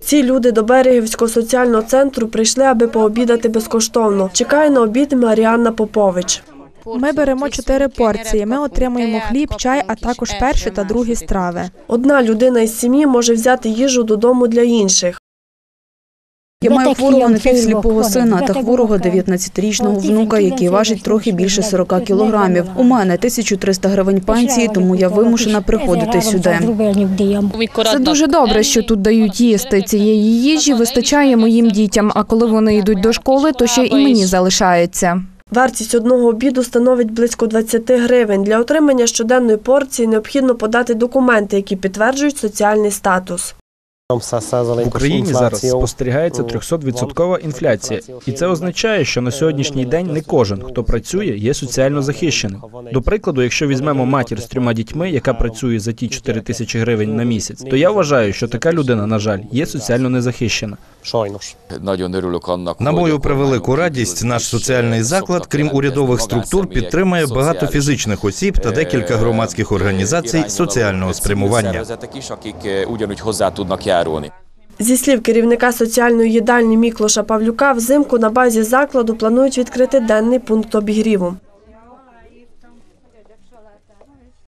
Ці люди до Берегівського соціального центру прийшли, аби пообідати безкоштовно. Чекає на обід Маріанна Попович. Ми беремо чотири порції. Ми отримуємо хліб, чай, а також перші та другі страви. Одна людина із сім'ї може взяти їжу додому для інших. Я маю хворого напівсліпого сина та хворого 19-річного внука, який важить трохи більше 40 кілограмів. У мене 1300 гривень пенсії, тому я вимушена приходити сюди. Це дуже добре, що тут дають їсти. Цієї їжі вистачає моїм дітям. А коли вони йдуть до школи, то ще і мені залишається. Вартість одного обіду становить близько 20 гривень. Для отримання щоденної порції необхідно подати документи, які підтверджують соціальний статус. В Україні зараз спостерігається 300-відсоткова інфляція, і це означає, що на сьогоднішній день не кожен, хто працює, є соціально захищеним. До прикладу, якщо візьмемо матір з трьома дітьми, яка працює за ті 4 тисячі гривень на місяць, то я вважаю, що така людина, на жаль, є соціально незахищена. На мою превелику радість, наш соціальний заклад, крім урядових структур, підтримує багато фізичних осіб та декілька громадських організацій соціального спрямування. Червоний. Зі слів керівника соціальної їдальні Міклоша Павлюка, взимку на базі закладу планують відкрити денний пункт обігріву.